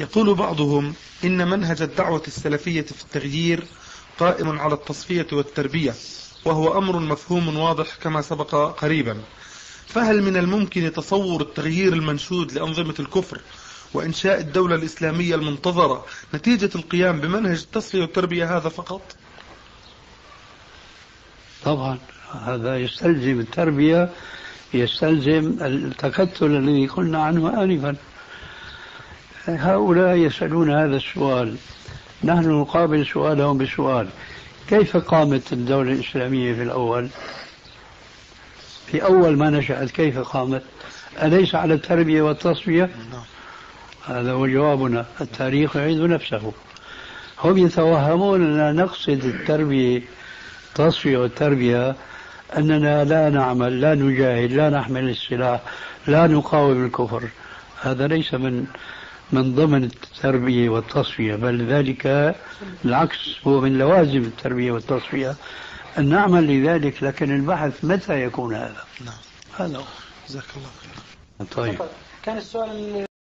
يقول بعضهم إن منهج الدعوة السلفية في التغيير قائم على التصفية والتربية وهو أمر مفهوم واضح كما سبق قريبا. فهل من الممكن تصور التغيير المنشود لأنظمة الكفر وإنشاء الدولة الإسلامية المنتظرة نتيجة القيام بمنهج التصفية والتربية هذا فقط؟ طبعا هذا يستلزم التربية يستلزم التكتل الذي قلنا عنه آنفا. هؤلاء يسألون هذا السؤال. نحن نقابل سؤالهم بسؤال. كيف قامت الدولة الإسلامية في الأول؟ في أول ما نشأت كيف قامت؟ أليس على التربية والتصفية؟ هذا هو جوابنا. التاريخ يعيد نفسه. هم يتوهمون أننا نقصد التربية التصفية والتربية أننا لا نعمل لا نجاهد لا نحمل السلاح لا نقاوم الكفر. هذا ليس من من ضمن التربية والتصفية بل ذلك العكس هو من لوازم التربية والتصفية. أن نعمل لذلك لكن البحث متى يكون هذا؟ نعم. هذا هو. جزاك الله خير طيب. كان السؤال